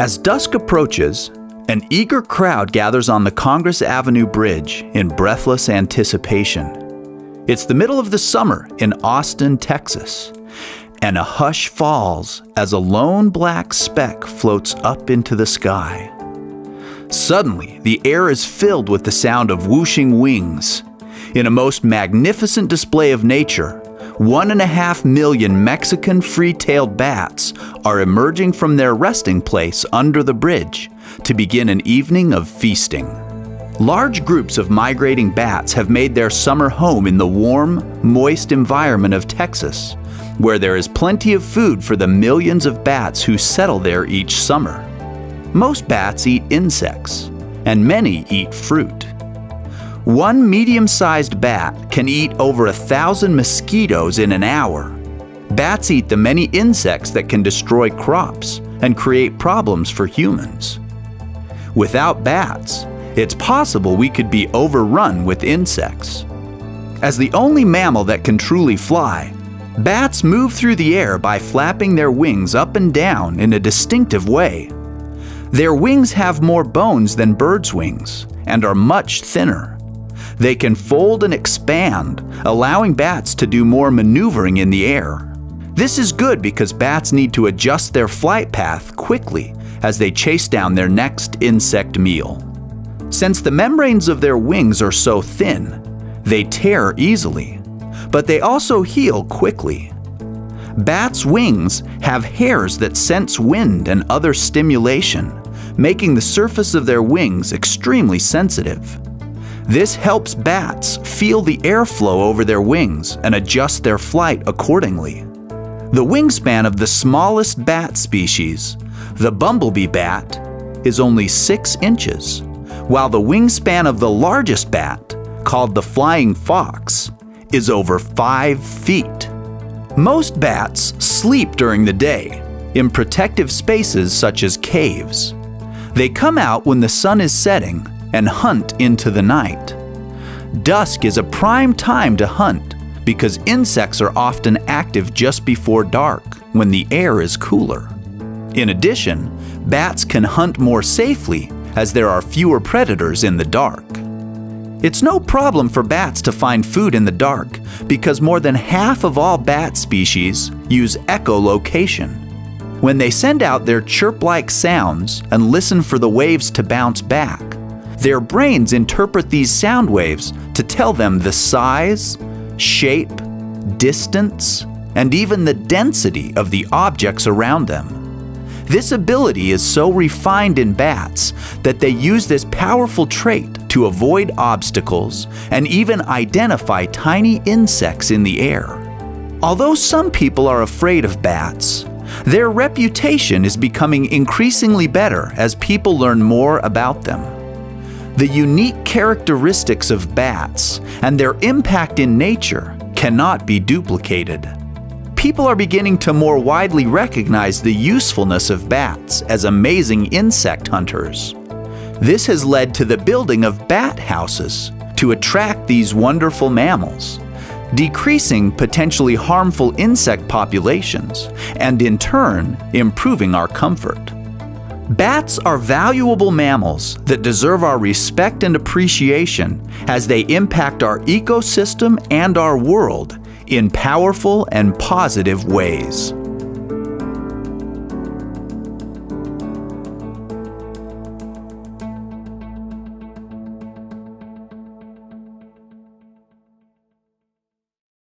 As dusk approaches, an eager crowd gathers on the Congress Avenue Bridge in breathless anticipation. It's the middle of the summer in Austin, Texas, and a hush falls as a lone black speck floats up into the sky. Suddenly, the air is filled with the sound of whooshing wings. In a most magnificent display of nature, one and a half million Mexican free-tailed bats are emerging from their resting place under the bridge to begin an evening of feasting. Large groups of migrating bats have made their summer home in the warm, moist environment of Texas, where there is plenty of food for the millions of bats who settle there each summer. Most bats eat insects, and many eat fruit. One medium-sized bat can eat over a thousand mosquitoes in an hour. Bats eat the many insects that can destroy crops and create problems for humans. Without bats, it's possible we could be overrun with insects. As the only mammal that can truly fly, bats move through the air by flapping their wings up and down in a distinctive way. Their wings have more bones than birds' wings and are much thinner. They can fold and expand, allowing bats to do more maneuvering in the air. This is good because bats need to adjust their flight path quickly as they chase down their next insect meal. Since the membranes of their wings are so thin, they tear easily, but they also heal quickly. Bats' wings have hairs that sense wind and other stimulation, making the surface of their wings extremely sensitive. This helps bats feel the airflow over their wings and adjust their flight accordingly. The wingspan of the smallest bat species, the bumblebee bat, is only 6 inches, while the wingspan of the largest bat, called the flying fox, is over 5 feet. Most bats sleep during the day in protective spaces such as caves. They come out when the sun is setting and hunt into the night. Dusk is a prime time to hunt because insects are often active just before dark when the air is cooler. In addition, bats can hunt more safely as there are fewer predators in the dark. It's no problem for bats to find food in the dark because more than half of all bat species use echolocation. When they send out their chirp-like sounds and listen for the waves to bounce back, their brains interpret these sound waves to tell them the size, shape, distance, and even the density of the objects around them. This ability is so refined in bats that they use this powerful trait to avoid obstacles and even identify tiny insects in the air. Although some people are afraid of bats, their reputation is becoming increasingly better as people learn more about them. The unique characteristics of bats and their impact in nature cannot be duplicated. People are beginning to more widely recognize the usefulness of bats as amazing insect hunters. This has led to the building of bat houses to attract these wonderful mammals, decreasing potentially harmful insect populations, and in turn, improving our comfort. Bats are valuable mammals that deserve our respect and appreciation as they impact our ecosystem and our world in powerful and positive ways.